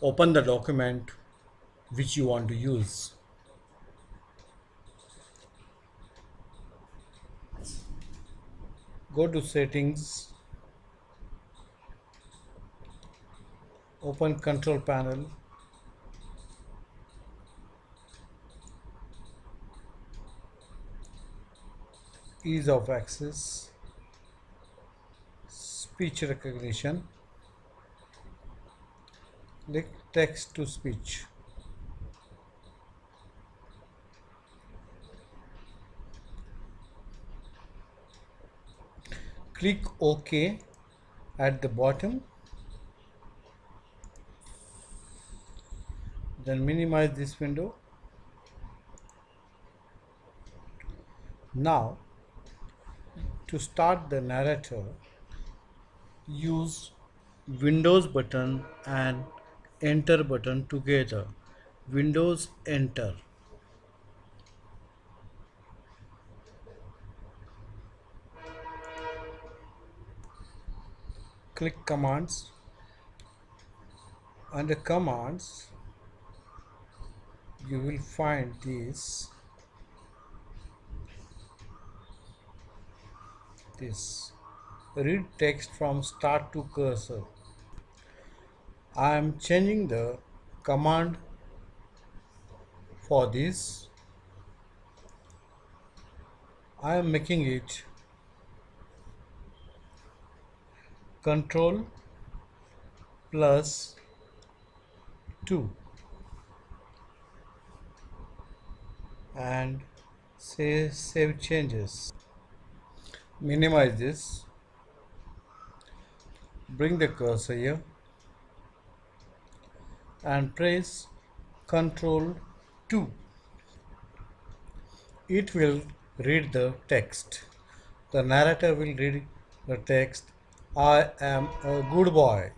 open the document which you want to use. Go to settings, open control panel, ease of access, speech recognition, click text to speech. Click OK at the bottom. Then minimize this window. Now to start the narrator use Windows button and enter button together. Windows enter. Click commands. Under commands you will find this this read text from start to cursor I am changing the command for this. I am making it control plus 2 and say save changes. Minimize this. Bring the cursor here and press Ctrl 2. It will read the text. The narrator will read the text I am a good boy.